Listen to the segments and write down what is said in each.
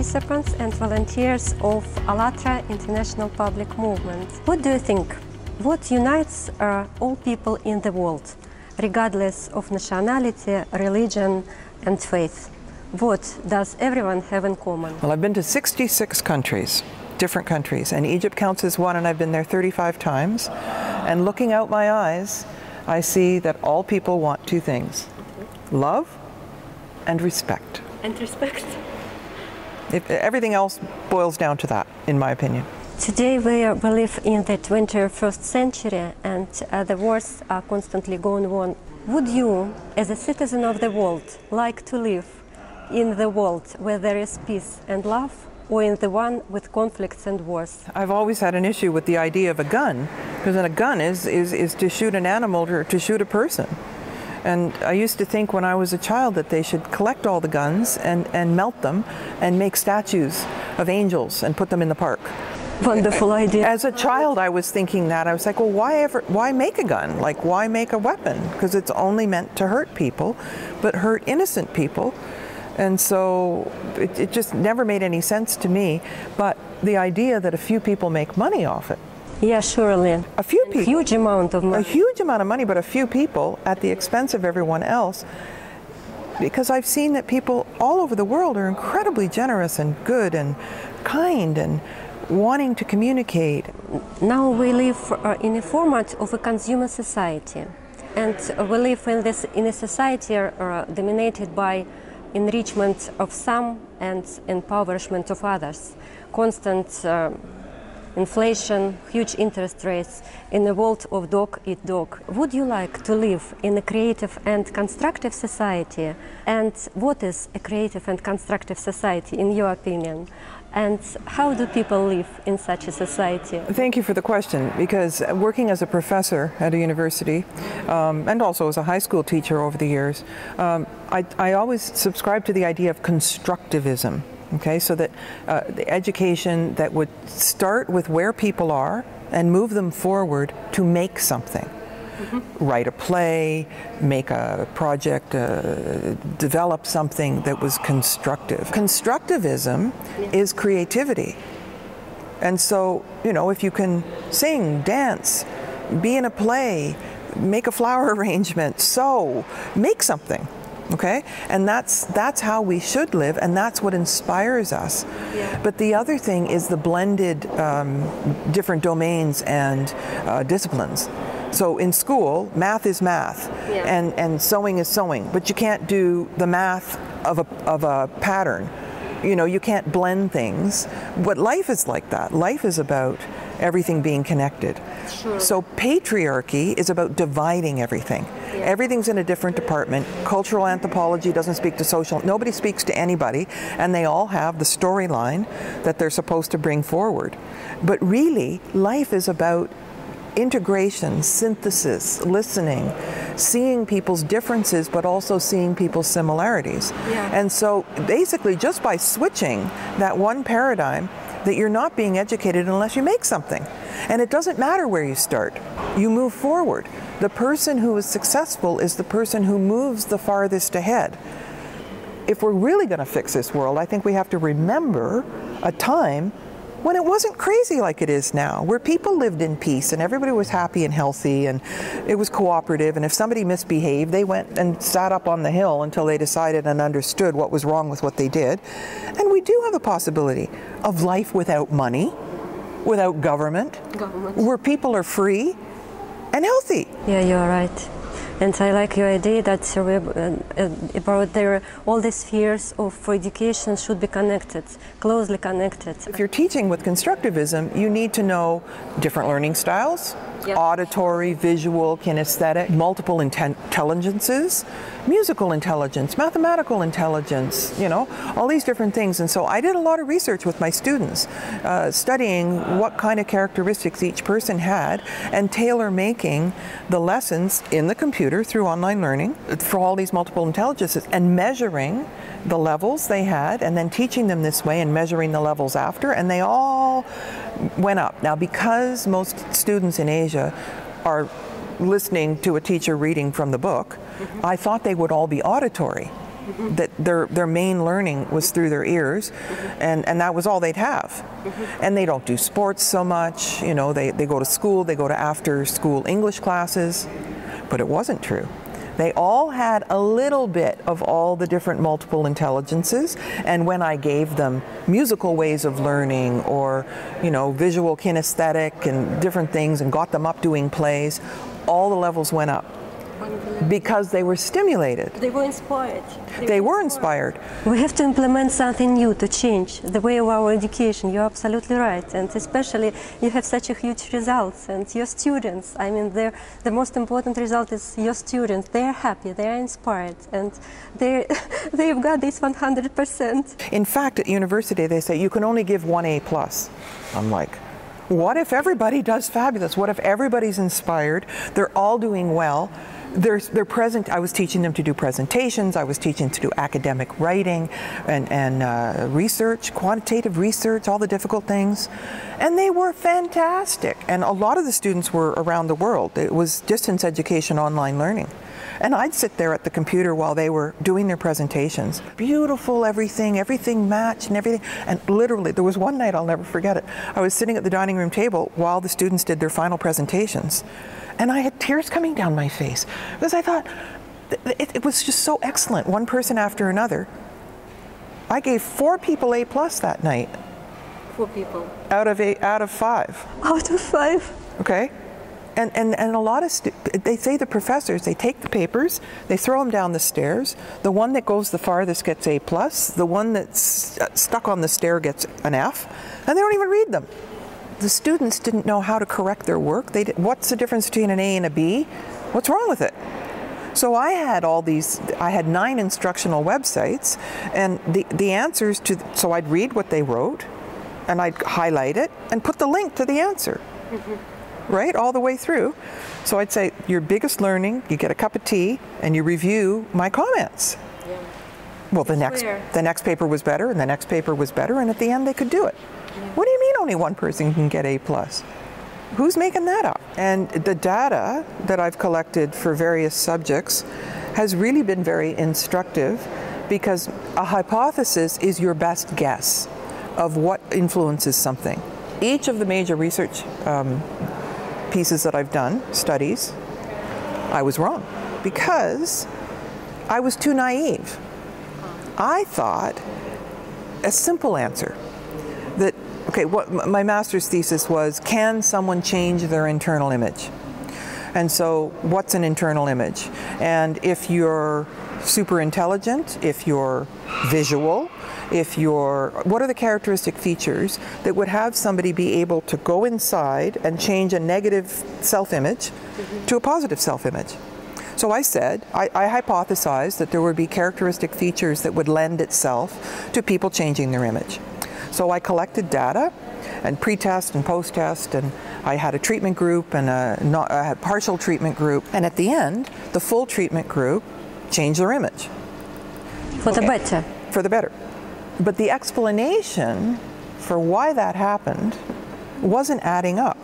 participants and volunteers of ALLATRA International Public Movement. What do you think? What unites uh, all people in the world, regardless of nationality, religion, and faith? What does everyone have in common? Well, I've been to 66 countries, different countries, and Egypt counts as one, and I've been there 35 times. And looking out my eyes, I see that all people want two things love and respect. And respect. If, everything else boils down to that, in my opinion. Today we, are, we live in the 21st century and uh, the wars are constantly going on. Would you, as a citizen of the world, like to live in the world where there is peace and love or in the one with conflicts and wars? I've always had an issue with the idea of a gun, because a gun is, is, is to shoot an animal or to shoot a person. And I used to think when I was a child that they should collect all the guns and, and melt them and make statues of angels and put them in the park. Wonderful idea. As a child, I was thinking that. I was like, well, why ever, why make a gun? Like, why make a weapon? Because it's only meant to hurt people, but hurt innocent people. And so it, it just never made any sense to me. But the idea that a few people make money off it yeah, surely. A few people. A huge amount of money. A huge amount of money, but a few people at the expense of everyone else. Because I've seen that people all over the world are incredibly generous and good and kind and wanting to communicate. Now we live uh, in a format of a consumer society. And we live in, this, in a society uh, dominated by enrichment of some and impoverishment of others. Constant uh, inflation, huge interest rates, in a world of dog eat dog. Would you like to live in a creative and constructive society? And what is a creative and constructive society, in your opinion? And how do people live in such a society? Thank you for the question because working as a professor at a university um, and also as a high school teacher over the years, um, I, I always subscribe to the idea of constructivism. Okay, so that uh, the education that would start with where people are and move them forward to make something. Mm-hmm. Write a play, make a project, uh, develop something that was constructive. Constructivism yeah. is creativity. And so, you know, if you can sing, dance, be in a play, make a flower arrangement, sew, make something okay? And that's that's how we should live and that's what inspires us. Yeah. but the other thing is the blended um, different domains and uh, disciplines. So in school math is math yeah. and and sewing is sewing but you can't do the math of a, of a pattern. You know you can't blend things. But life is like that. Life is about everything being connected. Sure. so patriarchy is about dividing everything Everything's in a different department. Cultural anthropology doesn't speak to social, nobody speaks to anybody, and they all have the storyline that they're supposed to bring forward. But really, life is about integration, synthesis, listening, seeing people's differences, but also seeing people's similarities. Yeah. And so basically, just by switching that one paradigm, that you're not being educated unless you make something. And it doesn't matter where you start, you move forward. The person who is successful is the person who moves the farthest ahead. If we're really going to fix this world, I think we have to remember a time when it wasn't crazy like it is now, where people lived in peace and everybody was happy and healthy and it was cooperative. And if somebody misbehaved, they went and sat up on the hill until they decided and understood what was wrong with what they did. And we do have a possibility of life without money, without government, government. where people are free and healthy. Yeah, you're right. And I like your idea that uh, uh, about their, all the spheres of education should be connected, closely connected. If you're teaching with constructivism, you need to know different learning styles, yep. auditory, visual, kinesthetic, multiple intelligences, musical intelligence, mathematical intelligence, you know, all these different things. And so I did a lot of research with my students, uh, studying what kind of characteristics each person had and tailor making the lessons in the computer through online learning for all these multiple intelligences and measuring the levels they had and then teaching them this way and measuring the levels after and they all went up. Now because most students in Asia are listening to a teacher reading from the book. I thought they would all be auditory. that their, their main learning was through their ears and, and that was all they'd have and they don't do sports so much you know they, they go to school they go to after school english classes but it wasn't true they all had a little bit of all the different multiple intelligences and when i gave them musical ways of learning or you know visual kinesthetic and different things and got them up doing plays all the levels went up because they were stimulated. They were inspired. They, they were inspired. We have to implement something new to change the way of our education. You're absolutely right. And especially you have such a huge results and your students, I mean, the most important result is your students. They are happy, they are inspired, and they, they've got this 100%. In fact, at university, they say you can only give one A plus. I'm like, what if everybody does fabulous? What if everybody's inspired? They're all doing well they're, they're present. I was teaching them to do presentations. I was teaching to do academic writing and, and uh, research, quantitative research, all the difficult things. And they were fantastic. And a lot of the students were around the world. It was distance education, online learning. And I'd sit there at the computer while they were doing their presentations. Beautiful everything, everything matched and everything. And literally, there was one night, I'll never forget it. I was sitting at the dining room table while the students did their final presentations. And I had tears coming down my face because I thought it, it was just so excellent, one person after another. I gave four people A plus that night. Four people. Out of eight, out of five. Out of five. Okay. And, and, and a lot of, they say the professors, they take the papers, they throw them down the stairs. The one that goes the farthest gets A plus. The one that's uh, stuck on the stair gets an F. And they don't even read them the students didn't know how to correct their work. They did, what's the difference between an A and a B? What's wrong with it? So I had all these, I had nine instructional websites, and the, the answers to, so I'd read what they wrote, and I'd highlight it, and put the link to the answer. Mm-hmm. Right, all the way through. So I'd say, your biggest learning, you get a cup of tea, and you review my comments. Yeah. Well, the next, the next paper was better, and the next paper was better, and at the end they could do it. What do you mean only one person can get A plus? Who's making that up? And the data that I've collected for various subjects has really been very instructive because a hypothesis is your best guess of what influences something. Each of the major research um, pieces that I've done, studies, I was wrong because I was too naive. I thought a simple answer okay, what my master's thesis was, can someone change their internal image? And so what's an internal image? And if you're super intelligent, if you're visual, if you're, what are the characteristic features that would have somebody be able to go inside and change a negative self-image to a positive self-image? So I said, I, I, hypothesized that there would be characteristic features that would lend itself to people changing their image. So I collected data and pre-test and post-test and I had a treatment group and a, not, partial treatment group and at the end the full treatment group changed their image. For okay. the better. For the better. But the explanation for why that happened wasn't adding up.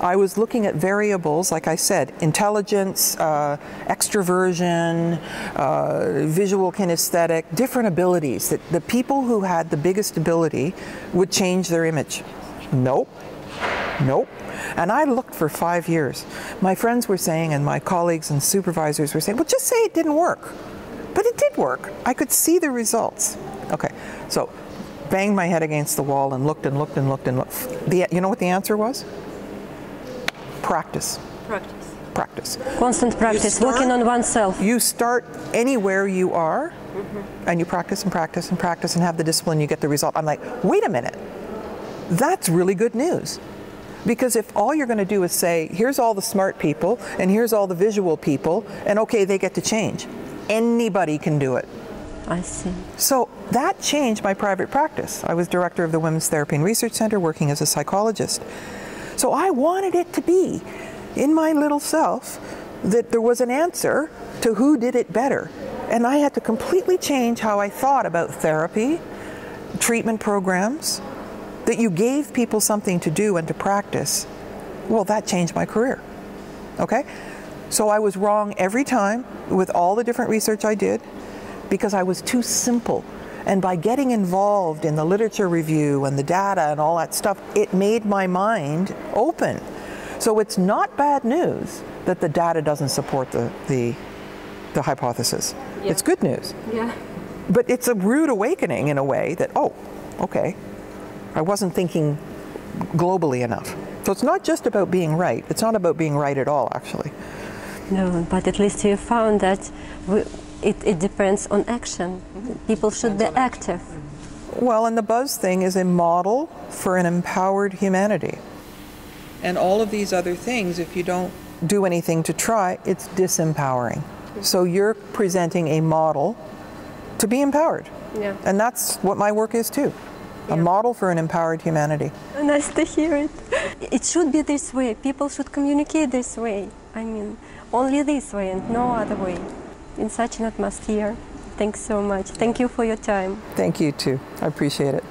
I was looking at variables, like I said, intelligence, uh, extroversion, uh, visual kinesthetic, different abilities. That the people who had the biggest ability would change their image. Nope. Nope. And I looked for five years. My friends were saying, and my colleagues and supervisors were saying, well, just say it didn't work. But it did work. I could see the results. Okay, so banged my head against the wall and looked and looked and looked and looked. The, you know what the answer was? Practice. Practice. Practice. Constant practice, start, working on oneself. You start anywhere you are, mm-hmm. and you practice and practice and practice and have the discipline, you get the result. I'm like, wait a minute. That's really good news. Because if all you're going to do is say, here's all the smart people, and here's all the visual people, and okay, they get to change, anybody can do it. I see. So that changed my private practice. I was director of the Women's Therapy and Research Center working as a psychologist. So I wanted it to be in my little self that there was an answer to who did it better. And I had to completely change how I thought about therapy, treatment programs, that you gave people something to do and to practice. Well, that changed my career. Okay? So I was wrong every time with all the different research I did. because I was too simple. And by getting involved in the literature review and the data and all that stuff, it made my mind open. So it's not bad news that the data doesn't support the, the, the hypothesis. Yeah. It's good news. Yeah. But it's a rude awakening in a way that, oh, okay, I wasn't thinking globally enough. So it's not just about being right. It's not about being right at all, actually. No, but at least you found that it, it depends on action. People should be active. Well, and the buzz thing is a model for an empowered humanity. And all of these other things, if you don't do anything to try, it's disempowering. So you're presenting a model to be empowered. Yeah. And that's what my work is too a model for an empowered humanity. Nice to hear it. It should be this way. People should communicate this way. I mean, only this way and no other way. In such an atmosphere. Thanks so much. Thank you for your time. Thank you too. I appreciate it.